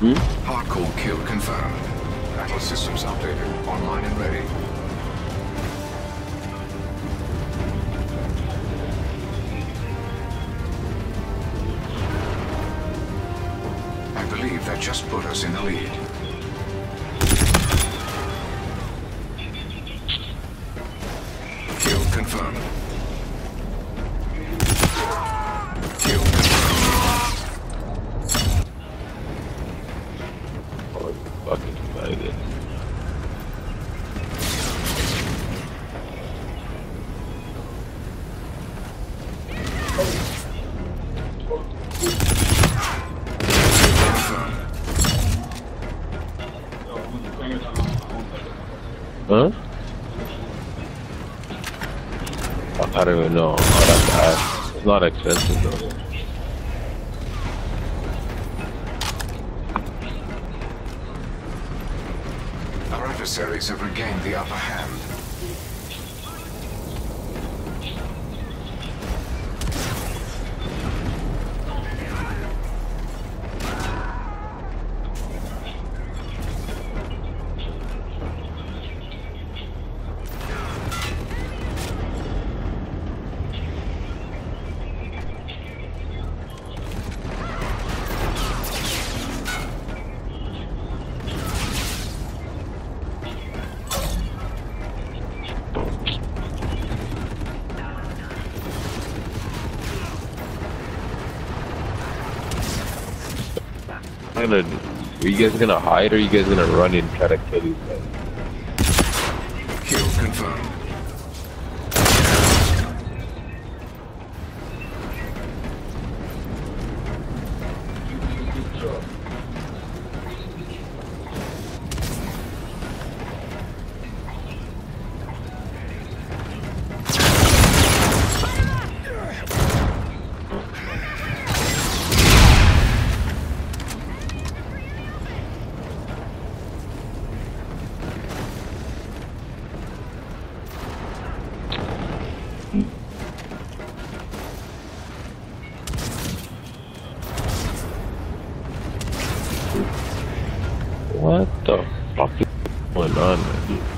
Hmm? Hardcore kill confirmed. Battle systems updated. Online and ready. I believe that just put us in the lead. Kill confirmed. Expensive though. Our adversaries have regained the upper hand. Gonna, are you guys gonna hide or are you guys gonna run and try to kill these guys? Kill confirmed. What the fuck is going on, man?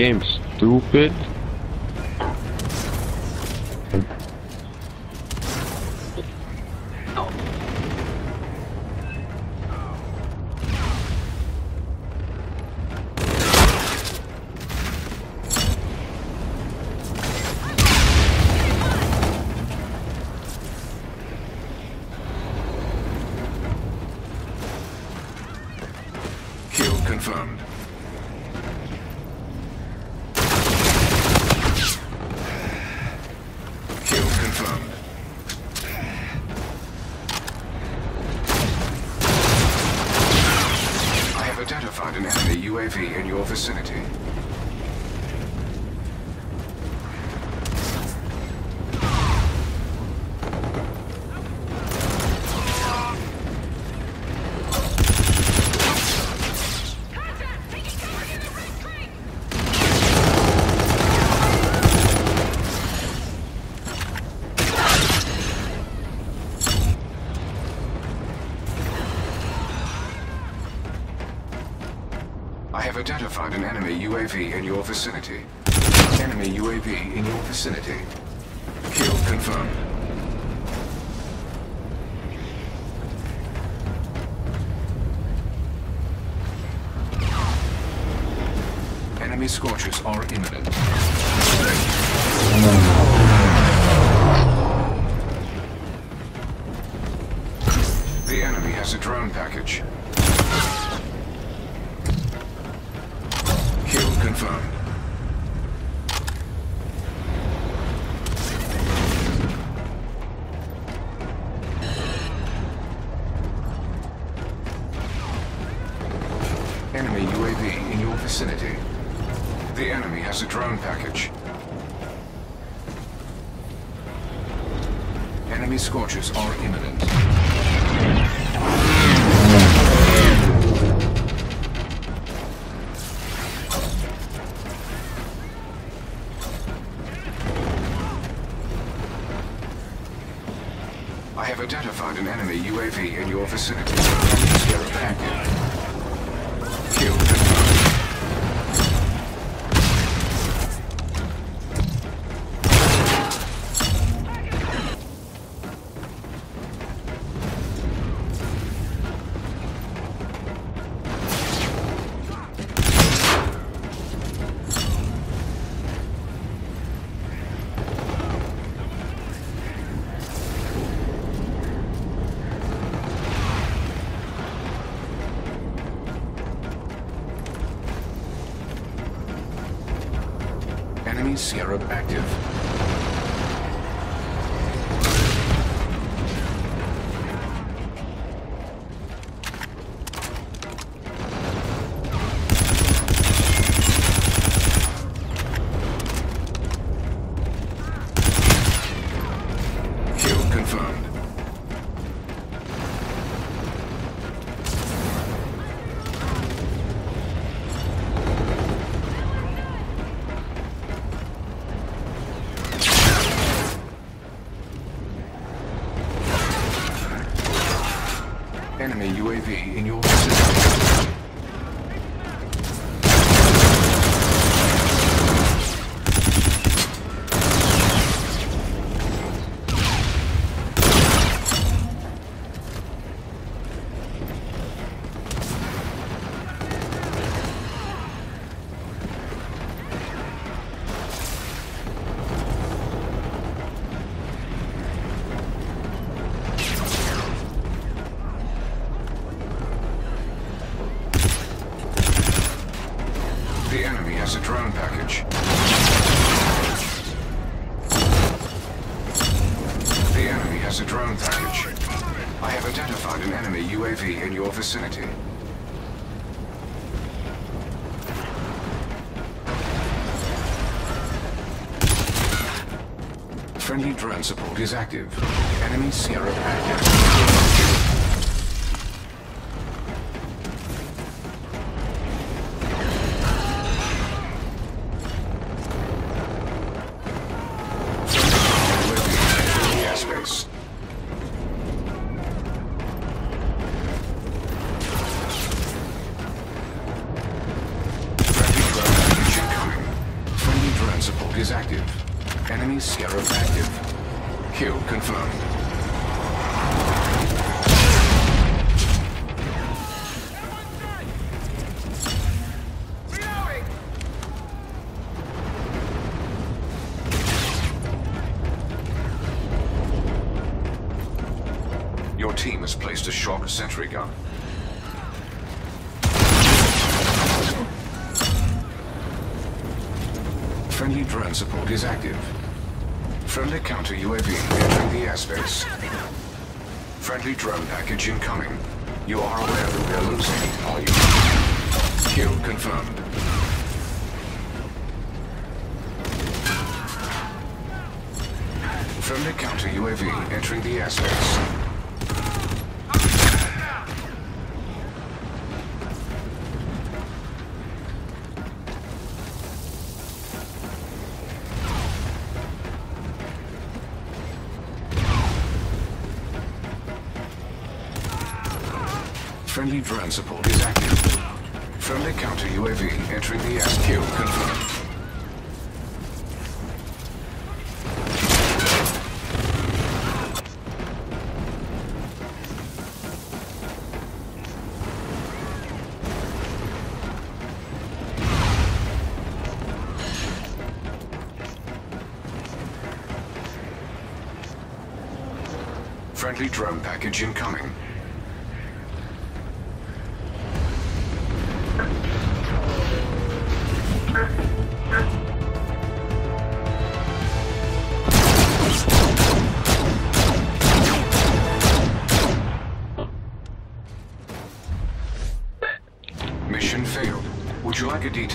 Game's stupid. Vicinity. I have identified an enemy UAV in your vicinity. Enemy UAV in your vicinity. Kill confirmed. Enemy scorches are imminent. The enemy has a drone package. Enemy UAV in your vicinity. The enemy has a drone package. Enemy scorches are imminent. I have identified an enemy UAV in your vicinity. Kill Enemy Scarab active. An enemy UAV in your vicinity. Friendly drone support is active. Enemy Sierra active. Sentry gun. Friendly drone support is active. Friendly counter UAV entering the airspace. Friendly drone package incoming. You are aware that we are losing, are you? Kill confirmed. Friendly counter UAV entering the airspace. Friendly drone support is active. Friendly counter UAV entering the SQ confirmed. Friendly drone package incoming.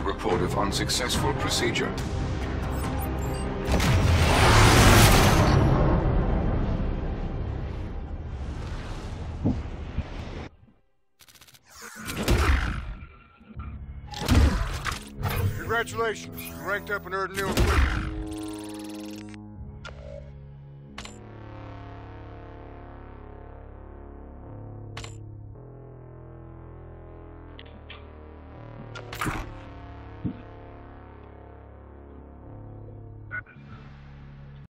Record of unsuccessful procedure. Congratulations. You ranked up and earned new equipment.